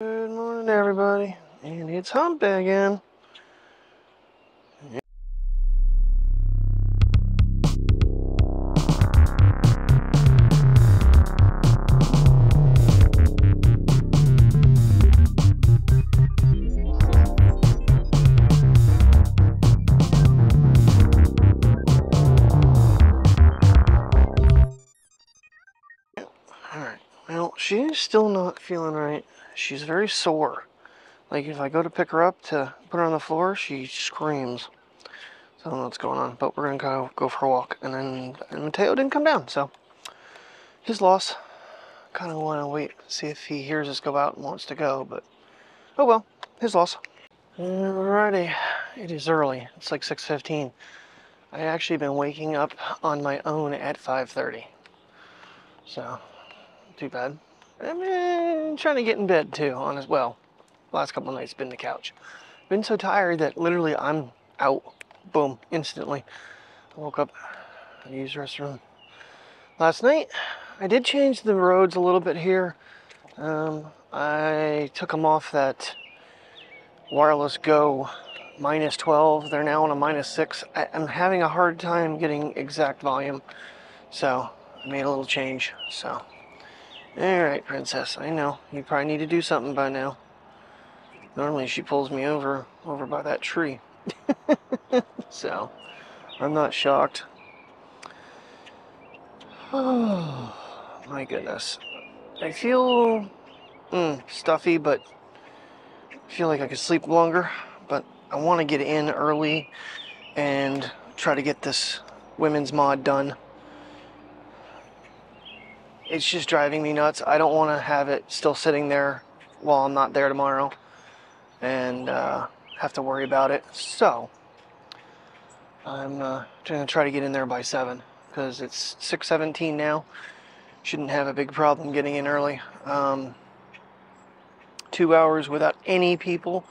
Good morning, everybody. And it's hump day again. Alright, well, she's still not feeling right. She's very sore. Like, if I go to pick her up to put her on the floor, she screams. So I don't know what's going on, but we're gonna go go for a walk. And then and Mateo didn't come down, so his loss. Kind of want to wait, see if he hears us go out and wants to go, but oh well, his loss. Alrighty, it is early. It's like 6:15. I actually been waking up on my own at 5:30. So, too bad. Been trying to get in bed too, on as well. Last couple nights been the couch. Been so tired that literally I'm out. Boom, instantly. I woke up, I used restroom. Last night, I did change the Rodes a little bit here. Um, I took them off that wireless go minus 12. They're now on a minus 6. I, I'm having a hard time getting exact volume. So, I made a little change. So, alright, princess. I know. You probably need to do something by now. Normally she pulls me over over by that tree. so, I'm not shocked. Oh, my goodness. I feel mm, stuffy, but I feel like I could sleep longer. But I want to get in early and try to get this women's mod done. It's just driving me nuts. I don't want to have it still sitting there while I'm not there tomorrow and uh, have to worry about it. So I'm uh, going to try to get in there by 7 because it's 6.17 now. Shouldn't have a big problem getting in early. Um, two hours without any people.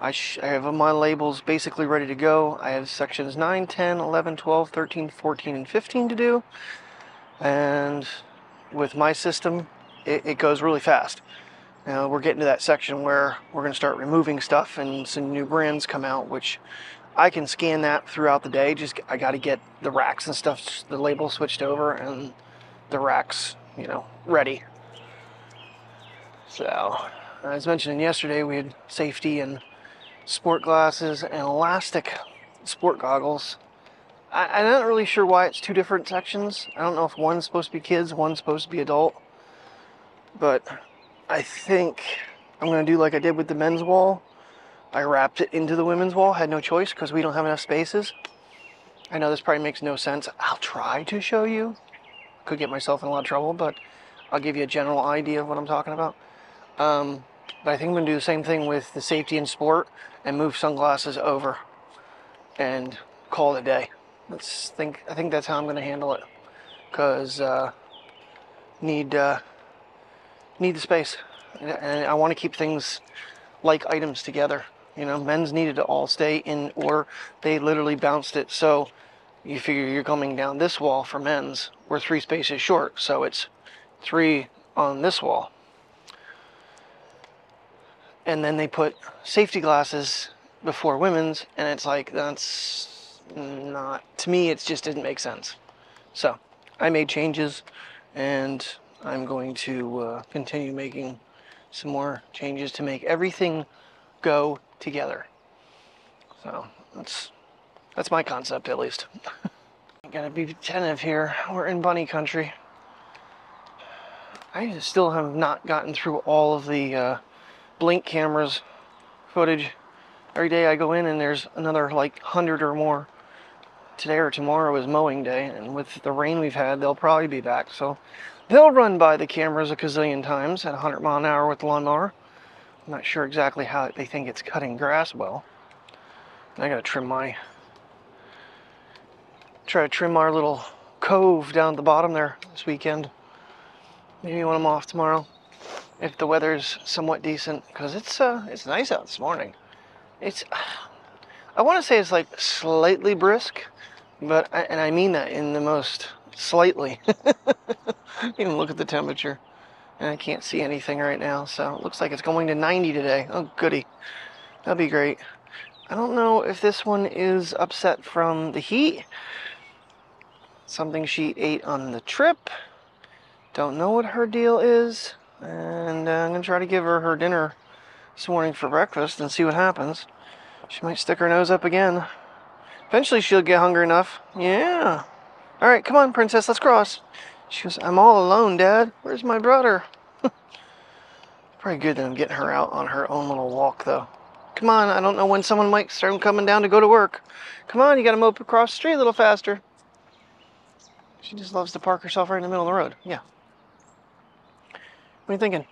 I, I have my labels basically ready to go. I have sections 9, 10, 11, 12, 13, 14, and 15 to do. And with my system, it, it goes really fast. Now we're getting to that section where we're going to start removing stuff and some new brands come out, which I can scan that throughout the day. Just I got to get the racks and stuff, the label switched over and the racks, you know, ready. So, as mentioned yesterday, we had safety and sport glasses and elastic sport goggles. I, I'm not really sure why it's two different sections. I don't know if one's supposed to be kids, one's supposed to be adult. But I think I'm going to do like I did with the men's wall. I wrapped it into the women's wall, had no choice because we don't have enough spaces. I know this probably makes no sense. I'll try to show you. Could get myself in a lot of trouble, but I'll give you a general idea of what I'm talking about. Um, but I think I'm going to do the same thing with the safety and sport and move sunglasses over and call it a day. Let's think. I think that's how I'm going to handle it because uh, need uh, need the space, and I want to keep things like items together. You know, men's needed to all stay in order. They literally bounced it. So you figure you're coming down this wall for men's. We're three spaces short, so it's three on this wall. And then they put safety glasses before women's, and it's like, that's not, to me, it just didn't make sense. So I made changes, and I'm going to uh, continue making some more changes to make everything go together. So that's that's my concept at least. i Gotta be attentive here. We're in bunny country. I still have not gotten through all of the uh, blink cameras footage. Every day I go in and there's another like hundred or more. Today or tomorrow is mowing day, and with the rain we've had, they'll probably be back. So they'll run by the cameras a gazillion times at 100 mile an hour with the lawnmower. I'm not sure exactly how they think it's cutting grass well. I gotta trim my, try to trim our little cove down at the bottom there this weekend. Maybe when I'm off tomorrow, if the weather's somewhat decent, because it's uh, it's nice out this morning. It's, I want to say it's like slightly brisk, but I, and I mean that in the most slightly. Even look at the temperature. And I can't see anything right now, so it looks like it's going to 90 today. Oh, goody. That'd be great. I don't know if this one is upset from the heat. Something she ate on the trip. Don't know what her deal is. And uh, I'm going to try to give her her dinner this morning for breakfast and see what happens. She might stick her nose up again. Eventually she'll get hungry enough. Yeah. All right, come on, princess, let's cross. She goes, I'm all alone, Dad. Where's my brother? Probably good that I'm getting her out on her own little walk, though. Come on, I don't know when someone might start coming down to go to work. Come on, you gotta mope across the street a little faster. She just loves to park herself right in the middle of the road. Yeah. What are you thinking?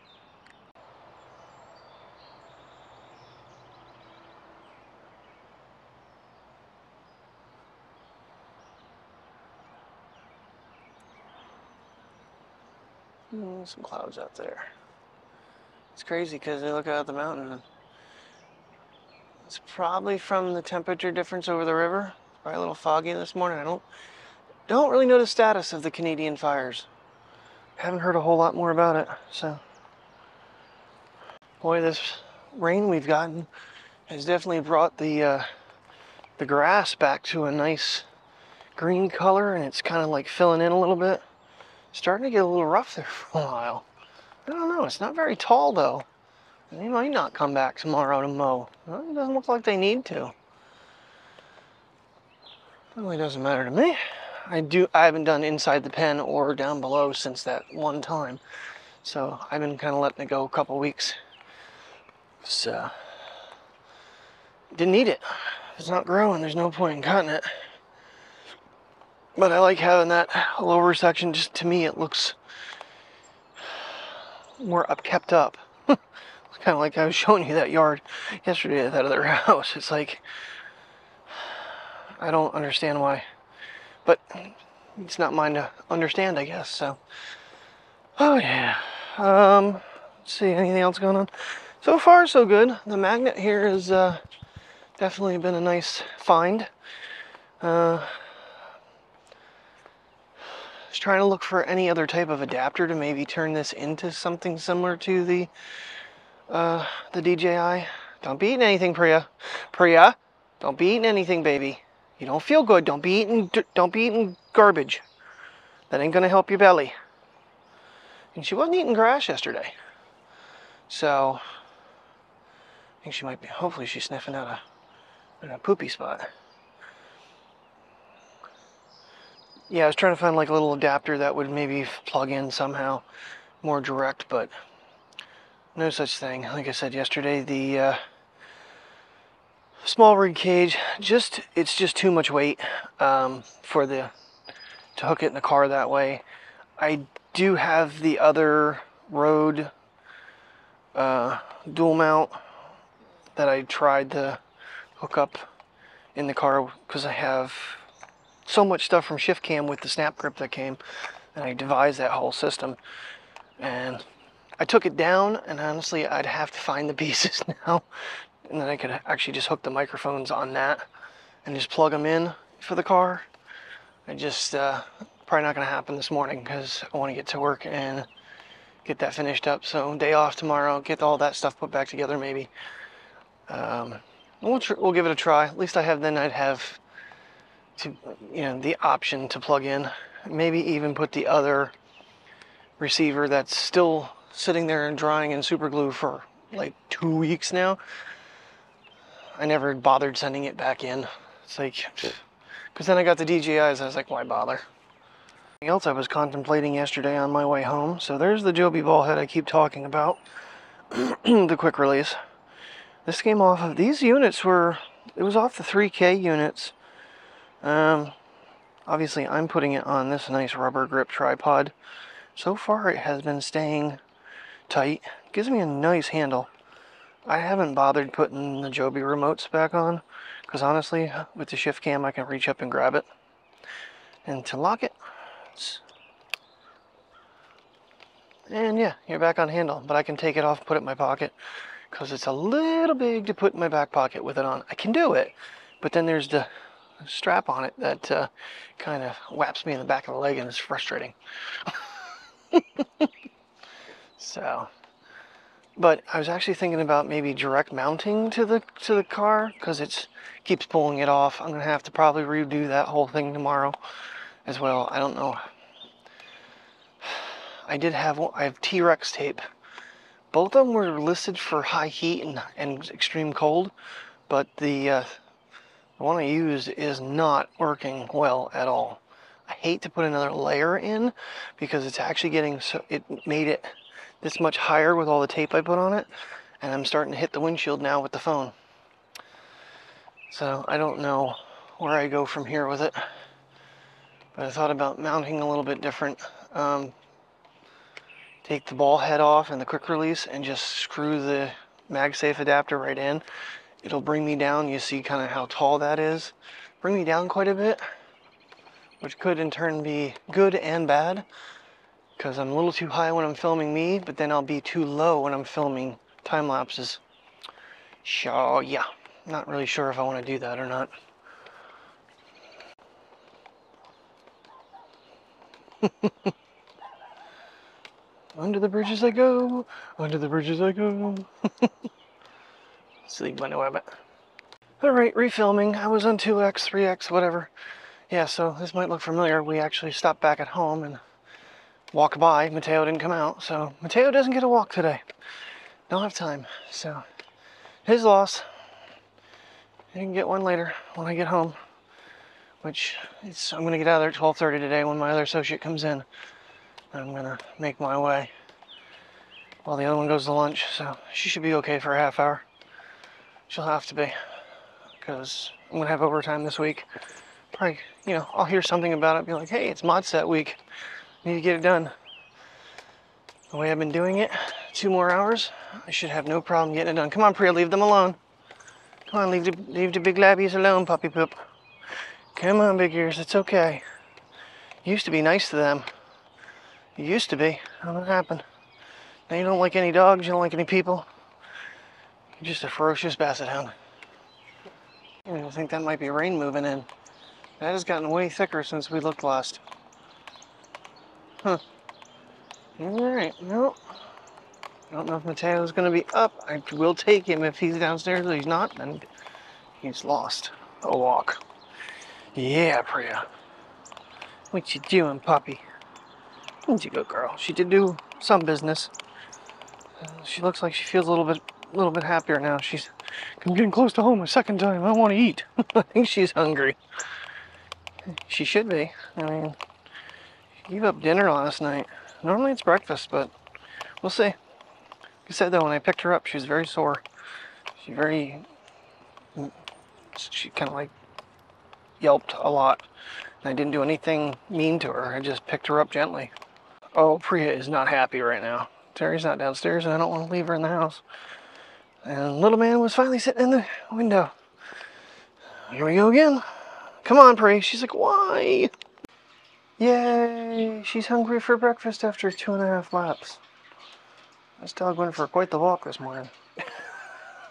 Some clouds out there. It's crazy because they look out the mountain. It's probably from the temperature difference over the river. Probably a little foggy this morning. I don't don't really know the status of the Canadian fires. Haven't heard a whole lot more about it. So, boy, this rain we've gotten has definitely brought the uh, the grass back to a nice green color, and it's kind of like filling in a little bit starting to get a little rough there for a while. I don't know, it's not very tall though. They might not come back tomorrow to mow. Well, it doesn't look like they need to. Really doesn't matter to me. I do I haven't done inside the pen or down below since that one time. So I've been kind of letting it go a couple weeks. So uh, didn't need it. It's not growing, there's no point in cutting it. But I like having that lower section. Just to me, it looks more up kept up. kind of like I was showing you that yard yesterday at that other house. It's like I don't understand why, but it's not mine to understand, I guess. So, oh yeah. Um, let's see, anything else going on? So far, so good. The magnet here has uh, definitely been a nice find. Uh, was trying to look for any other type of adapter to maybe turn this into something similar to the uh, the DJI. Don't be eating anything, Priya. Priya, don't be eating anything, baby. You don't feel good. Don't be eating. Don't be eating garbage. That ain't gonna help your belly. And she wasn't eating grass yesterday, so I think she might be. Hopefully, she's sniffing out a, a poopy spot. Yeah, I was trying to find like a little adapter that would maybe plug in somehow more direct, but no such thing. Like I said yesterday, the uh, SmallRig cage, just it's just too much weight um, for the to hook it in the car that way. I do have the other Rode uh, dual mount that I tried to hook up in the car because I have so much stuff from ShiftCam with the snap grip that came, and I devised that whole system. And I took it down, and honestly, I'd have to find the pieces now, and then I could actually just hook the microphones on that and just plug them in for the car. I just uh, probably not going to happen this morning because I want to get to work and get that finished up. So day off tomorrow, get all that stuff put back together maybe. Um, we'll, we'll give it a try. At least I have then I'd have to you know the option to plug in. Maybe even put the other receiver that's still sitting there and drying in super glue for like two weeks now. I never bothered sending it back in. It's like because then I got the DJIs I was like why bother? Something else I was contemplating yesterday on my way home. So there's the Joby ball head I keep talking about. The quick release. This came off of these units were it was off the 3k units um, obviously, I'm putting it on this nice rubber grip tripod. So far, it has been staying tight. Gives me a nice handle. I haven't bothered putting the Joby remotes back on because honestly, with the ShiftCam, I can reach up and grab it. And to lock it, and yeah, you're back on handle, but I can take it off, put it in my pocket because it's a little big to put in my back pocket with it on. I can do it, but then there's the strap on it that uh, kind of whaps me in the back of the leg and is frustrating. So, but I was actually thinking about maybe direct mounting to the to the car because it keeps pulling it off. I'm gonna have to probably redo that whole thing tomorrow as well. I don't know. I did have I have T-Rex tape. Both of them were listed for high heat and, and extreme cold, but the uh, the one I used is not working well at all. I hate to put another layer in because it's actually getting so it made it this much higher with all the tape I put on it and I'm starting to hit the windshield now with the phone. So I don't know where I go from here with it. But I thought about mounting a little bit different. Um, take the ball head off and the quick release and just screw the MagSafe adapter right in. It'll bring me down. You see kind of how tall that is. Bring me down quite a bit, which could in turn be good and bad because I'm a little too high when I'm filming me, but then I'll be too low when I'm filming time lapses. So yeah, not really sure if I want to do that or not. under the bridges I go, under the bridges I go. Sleep bunny wabbit. Alright, refilming. I was on 2x, 3x, whatever. Yeah, so this might look familiar. We actually stopped back at home and walked by. Mateo didn't come out, so Mateo doesn't get a walk today. Don't have time, so his loss. I can get one later when I get home, which is, I'm gonna get out of there at 12:30 today when my other associate comes in. I'm gonna make my way while the other one goes to lunch. So she should be okay for a half hour. She'll have to be because I'm gonna have overtime this week. Probably, you know, I'll hear something about it. Be like, hey, it's mod set week. Need to get it done. The way I've been doing it, two more hours, I should have no problem getting it done. Come on, Priya, leave them alone. Come on, leave the, leave the big labbies alone, puppy poop. Come on, big ears, it's okay. used to be nice to them. Used to be. How did that happen? Now you don't like any dogs, you don't like any people. Just a ferocious basset hound. I think that might be rain moving in. That has gotten way thicker since we looked last. Huh. Alright, no. I don't know if Mateo's gonna be up. I will take him if he's downstairs. If he's not, then he's lost a walk. Yeah, Priya. What you doing, puppy? Where'd you go, girl? She did do some business. Uh, she looks like she feels a little bit, a little bit happier now. She's, I'm getting close to home a second time. I want to eat. I think she's hungry. She should be. I mean, she gave up dinner last night. Normally it's breakfast, but we'll see. Like I said though, when I picked her up, she was very sore. She very, she kind of like yelped a lot. And I didn't do anything mean to her. I just picked her up gently. Oh, Priya is not happy right now. Terry's not downstairs and I don't want to leave her in the house. And little man was finally sitting in the window. Here we go again. Come on, Priya. She's like, why? Yay! She's hungry for breakfast after two and a half laps. This dog went for quite the walk this morning.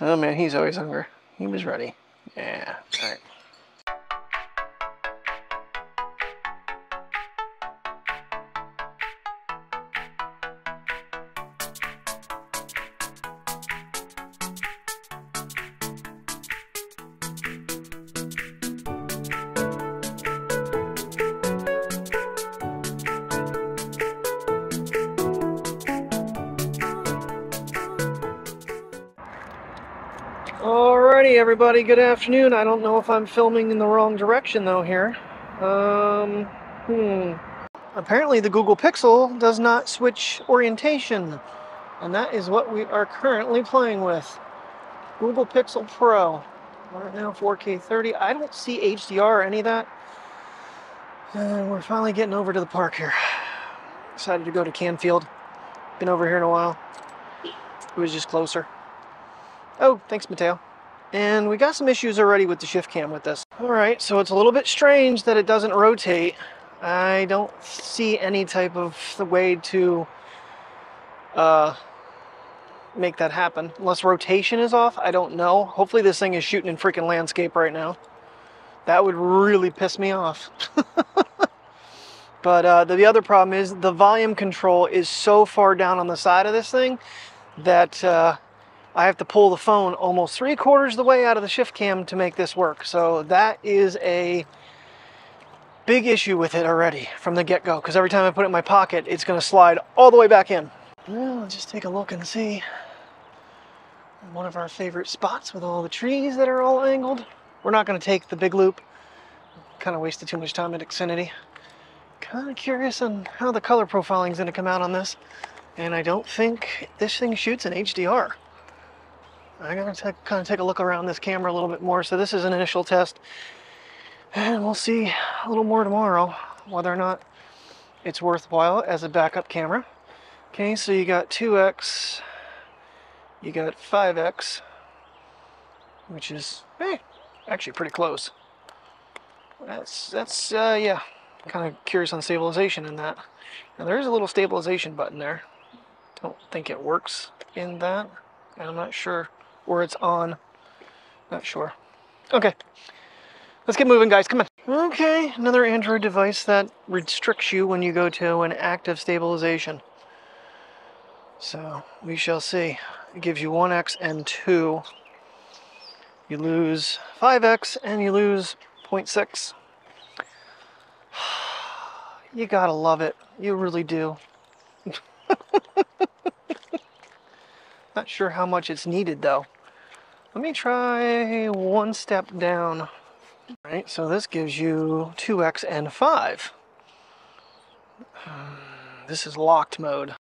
oh man, he's always hungry. He was ready. Yeah, alright. Alrighty, everybody, good afternoon. I don't know if I'm filming in the wrong direction, though, here. Um, hmm. Apparently, the Google Pixel does not switch orientation, and that is what we are currently playing with. Google Pixel Pro. Right now, 4K 30. I don't see HDR or any of that. And we're finally getting over to the park here. Decided to go to Canfield. Been over here in a while. It was just closer. Oh, thanks, Mateo. And we got some issues already with the ShiftCam with this. All right, so it's a little bit strange that it doesn't rotate. I don't see any type of way to uh, make that happen. Unless rotation is off, I don't know. Hopefully this thing is shooting in freaking landscape right now. That would really piss me off. But uh, the, the other problem is the volume control is so far down on the side of this thing that uh, I have to pull the phone almost three quarters of the way out of the ShiftCam to make this work. So that is a big issue with it already from the get-go because every time I put it in my pocket, it's going to slide all the way back in. Well, let's just take a look and see one of our favorite spots with all the trees that are all angled. We're not going to take the big loop. Kind of wasted too much time at Xfinity. Kind of curious on how the color profiling is going to come out on this. And I don't think this thing shoots in HDR. I'm to kind of take a look around this camera a little bit more. So this is an initial test. And we'll see a little more tomorrow whether or not it's worthwhile as a backup camera. Okay, so you got 2x, you got 5x, which is, hey, actually pretty close. That's, that's, uh, yeah, kind of curious on stabilization in that. Now there is a little stabilization button there. Don't think it works in that. and I'm not sure where it's on. Not sure. Okay, let's get moving, guys. Come on. Okay, another Android device that restricts you when you go to an active stabilization. So we shall see. It gives you 1x and 2. You lose 5x and you lose 0.6. You gotta love it. You really do. Not sure how much it's needed though. Let me try one step down. All right, so this gives you 2x and 5. Um, this is locked mode.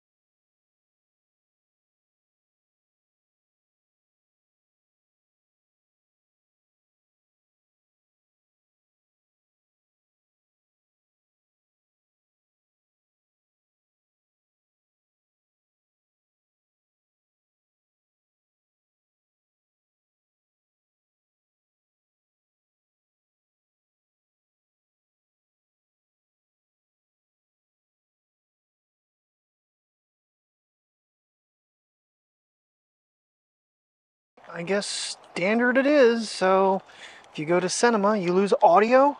I guess standard it is, so if you go to cinema, you lose audio.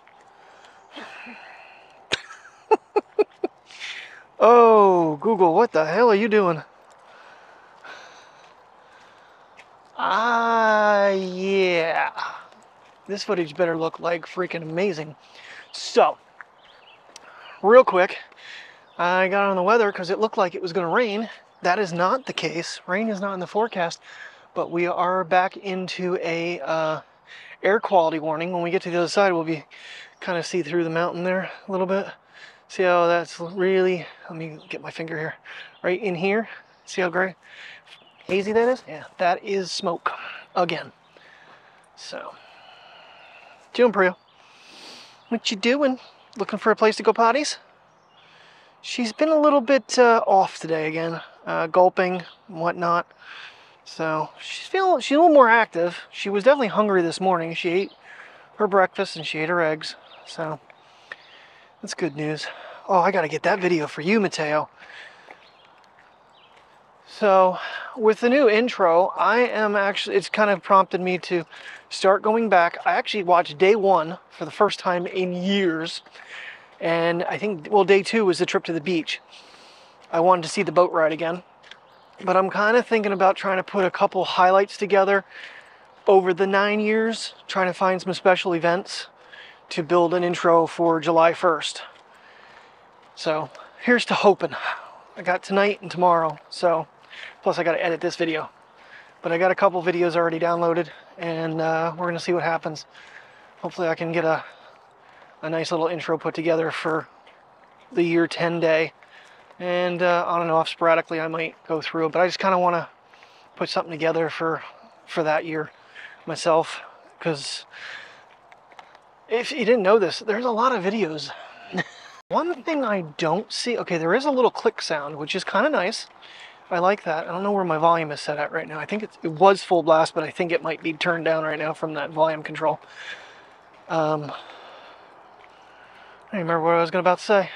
oh, Google, what the hell are you doing? Ah, yeah. This footage better look like freaking amazing. So, real quick, I got on the weather because it looked like it was going to rain. That is not the case. Rain is not in the forecast but we are back into a uh, air quality warning. When we get to the other side, we'll be kind of see through the mountain there a little bit. See how that's really, let me get my finger here, right in here. See how gray, hazy that is? Yeah, that is smoke again. So, doing Priya. What you doing? Looking for a place to go potties? She's been a little bit uh, off today again, uh, gulping and whatnot. So she's feeling she's a little more active. She was definitely hungry this morning. She ate her breakfast and she ate her eggs. So that's good news. Oh, I gotta get that video for you, Mateo. So with the new intro, I am actually, it's kind of prompted me to start going back. I actually watched day one for the first time in years. And I think, well, day two was the trip to the beach. I wanted to see the boat ride again but I'm kind of thinking about trying to put a couple highlights together over the nine years, trying to find some special events to build an intro for July 1st. So here's to hoping. I got tonight and tomorrow, so plus I got to edit this video. But I got a couple videos already downloaded, and uh, we're gonna see what happens. Hopefully I can get a, a nice little intro put together for the year 10 day and uh, on and off sporadically I might go through it but I just kind of want to put something together for for that year myself. Because if you didn't know this there's a lot of videos. One thing I don't see okay there is a little click sound which is kind of nice. I like that. I don't know where my volume is set at right now. I think it was full blast but I think it might be turned down right now from that volume control. Um, I remember what I was gonna about to say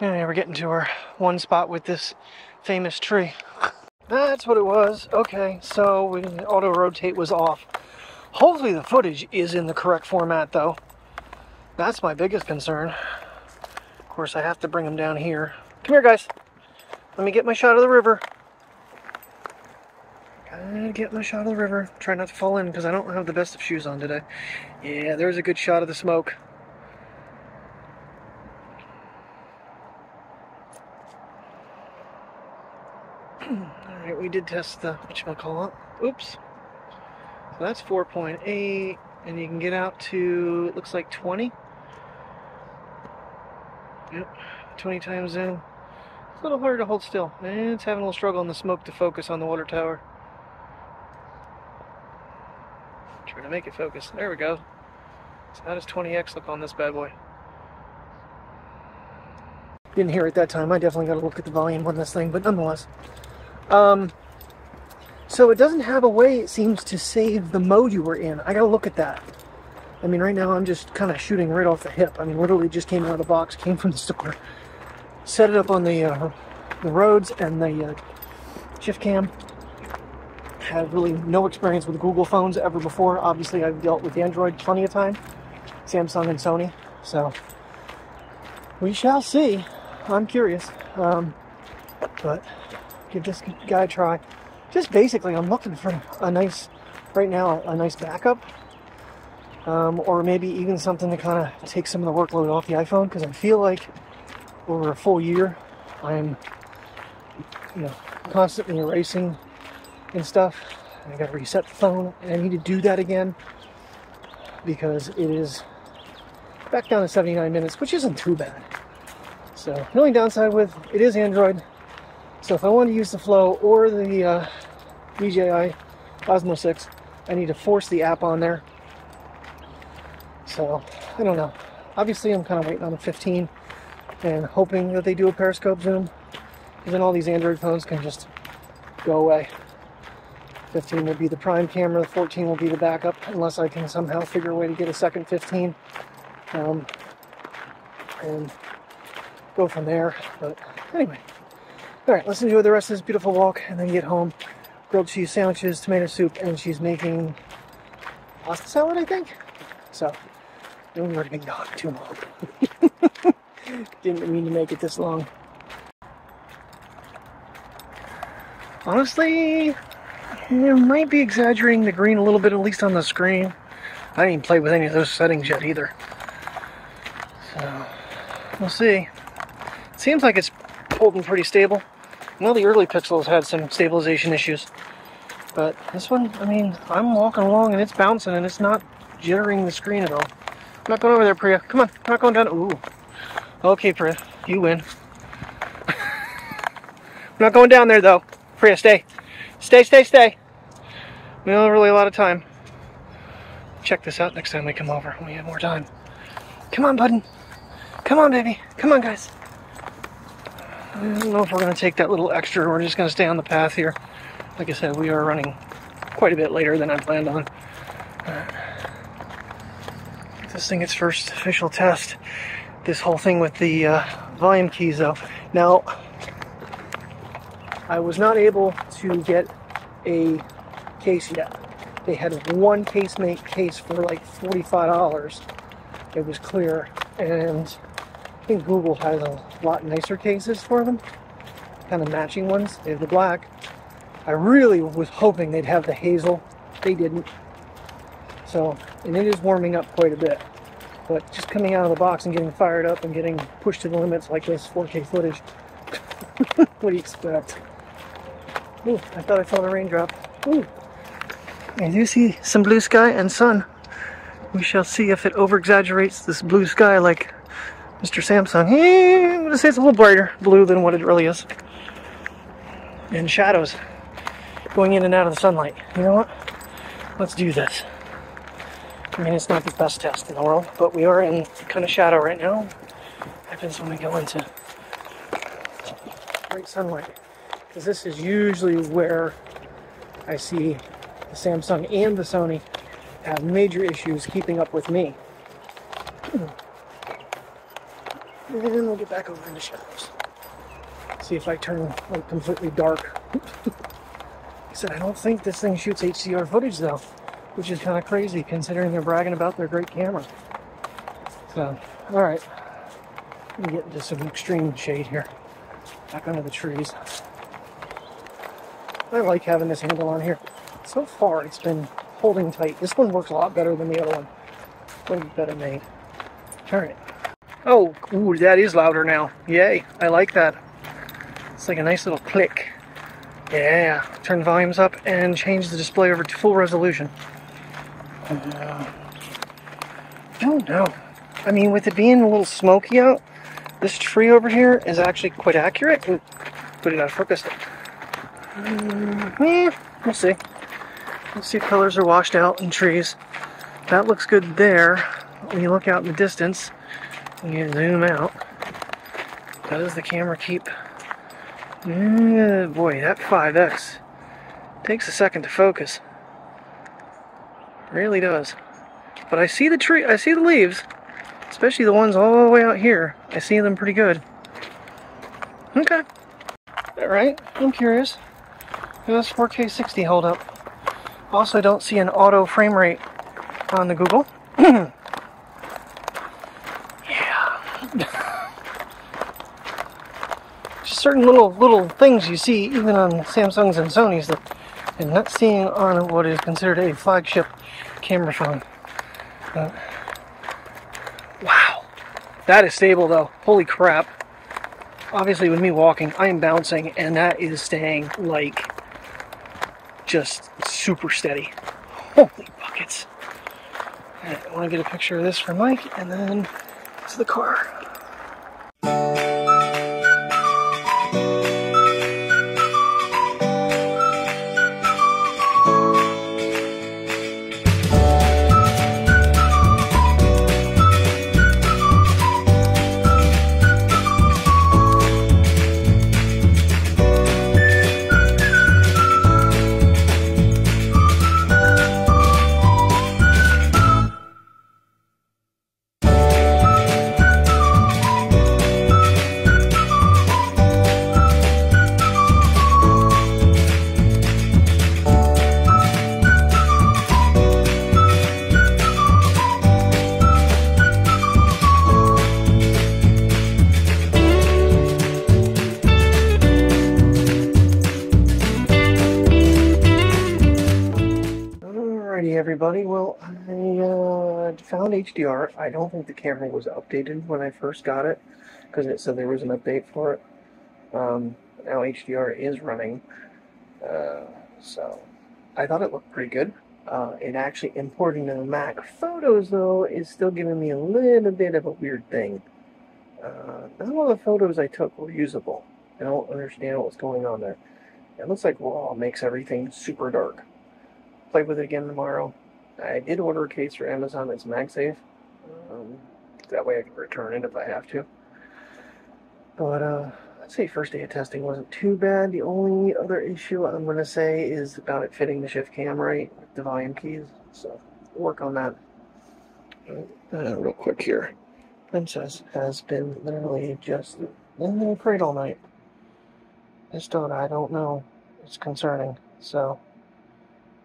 yeah, we're getting to our one spot with this famous tree. That's what it was. Okay, so we, auto rotate was off. Hopefully the footage is in the correct format though. That's my biggest concern. Of course, I have to bring them down here. Come here, guys. Let me get my shot of the river. Gotta get my shot of the river. Try not to fall in because I don't have the best of shoes on today. Yeah, there's a good shot of the smoke. Alright, we did test the, whatchamacallit. Oops. So that's 4.8, and you can get out to, it looks like 20. Yep, 20 times in. It's a little harder to hold still. And it's having a little struggle in the smoke to focus on the water tower. Trying to make it focus. There we go. So how does 20x look on this bad boy? Didn't hear it that time. I definitely got to look at the volume on this thing, but nonetheless. Um, so it doesn't have a way, it seems, to save the mode you were in. I got to look at that. I mean, right now I'm just kind of shooting right off the hip. I mean, literally just came out of the box, came from the store, set it up on the uh, the Rodes and the uh, ShiftCam. Had really no experience with Google phones ever before. Obviously, I've dealt with Android plenty of time, Samsung and Sony. So we shall see. I'm curious, um, but give this guy a try. Just basically, I'm looking for a nice, right now, a nice backup um, or maybe even something to kind of take some of the workload off the iPhone because I feel like over a full year I'm you know constantly erasing and stuff. I got to reset the phone and I need to do that again because it is back down to 79 minutes, which isn't too bad. So the only downside with it is Android. So if I want to use the Flow or the uh, DJI Osmo 6, I need to force the app on there so, I don't know. Obviously, I'm kind of waiting on the 15 and hoping that they do a periscope zoom. Because then all these Android phones can just go away. 15 will be the prime camera, the 14 will be the backup, unless I can somehow figure a way to get a second 15. Um, and go from there. But anyway. Alright, let's enjoy the rest of this beautiful walk and then get home. Grilled cheese sandwiches, tomato soup, and she's making pasta salad, I think. So, we've already been gone too long. Didn't mean to make it this long. Honestly, I might be exaggerating the green a little bit, at least on the screen. I didn't even play with any of those settings yet either. So, we'll see. It seems like it's holding pretty stable. Know the early Pixels had some stabilization issues. But this one, I mean, I'm walking along and it's bouncing and it's not jittering the screen at all. I'm not going over there, Priya. Come on, I'm not going down. Ooh. Okay, Priya, you win. I'm not going down there, though. Priya, stay. Stay, stay, stay. We don't have really a lot of time. Check this out next time we come over when we have more time. Come on, button. Come on, baby. Come on, guys. I don't know if we're going to take that little extra. We're just going to stay on the path here. Like I said, we are running quite a bit later than I planned on. Uh, this thing its first official test. This whole thing with the uh, volume keys though. Now, I was not able to get a case yet. They had one casemate case for like $45. It was clear. And I think Google has a lot nicer cases for them. Kind of matching ones. They have the black. I really was hoping they'd have the hazel. They didn't. So, and it is warming up quite a bit. But just coming out of the box and getting fired up and getting pushed to the limits like this 4K footage, what do you expect? Ooh, I thought I saw the raindrop. Ooh. I do see some blue sky and sun. We shall see if it over-exaggerates this blue sky like Mr. Samsung. I'm going to say it's a little brighter blue than what it really is. And shadows going in and out of the sunlight. You know what? Let's do this. I mean, it's not the best test in the world, but we are in kind of shadow right now. Happens when we go into bright sunlight. Because this is usually where I see the Samsung and the Sony have major issues keeping up with me. And then we'll get back over in the shadows. See if I turn like completely dark. I said, I don't think this thing shoots HDR footage though which is kind of crazy considering they're bragging about their great camera. So, all right. Let me get into some extreme shade here. Back under the trees. I like having this handle on here. So far, it's been holding tight. This one works a lot better than the other one. Way better made. Turn it. Oh, ooh, that is louder now. Yay, I like that. It's like a nice little click. Yeah, turn volumes up and change the display over to full resolution. Uh, don't know. I mean, with it being a little smoky out, this tree over here is actually quite accurate. Ooh, put it out of focus. Mm, yeah, we'll see. Let's see if colors are washed out in trees. That looks good there. When you look out in the distance, you zoom out. Does the camera keep... Mm, boy, that 5X takes a second to focus. Really does. But I see the tree, I see the leaves, especially the ones all the way out here. I see them pretty good. Okay. Alright, I'm curious. How does 4K 60 hold up? Also, don't see an auto frame rate on the Google. yeah. Just certain little little things you see even on Samsungs and Sonys that I'm not seeing on what is considered a flagship camera phone. Uh, wow. That is stable though. Holy crap. Obviously with me walking, I am bouncing and that is staying like just super steady. Holy buckets. Right, I want to get a picture of this for Mike and then to the car. HDR. I don't think the camera was updated when I first got it because it said there was an update for it. Um, now HDR is running, uh, so I thought it looked pretty good. Uh, it actually importing to the Mac photos though is still giving me a little bit of a weird thing. Uh, not all the photos I took were usable. I don't understand what's going on there. It looks like RAW makes everything super dark play with it again tomorrow. I did order a case for Amazon that's MagSafe. Um, that way I can return it if I have to. But uh, I'd say first day of testing wasn't too bad. The only other issue I'm going to say is about it fitting the ShiftCam right with the volume keys. So work on that. Uh, real quick here. Princess has been literally just in the crate all night. I still, I don't know. It's concerning. So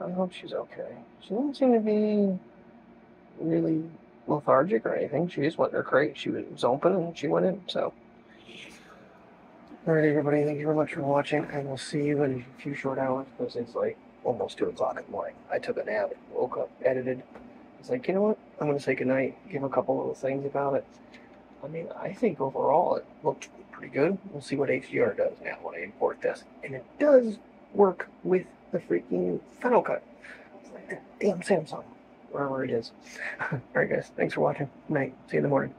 I hope she's okay. She didn't seem to be really lethargic or anything. She just went in her crate. She was open and she went in, so. Alright, everybody, thank you very much for watching. I will see you in a few short hours because it's like almost 2 o'clock in the morning. I took a nap, woke up, edited. It's like, you know what? I'm going to say goodnight, give a couple little things about it. I mean, I think overall it looked pretty good. We'll see what HDR does now when I import this. And it does work with the freaking Final Cut. Like the damn Samsung, wherever it is. Alright guys, thanks for watching. Night. See you in the morning.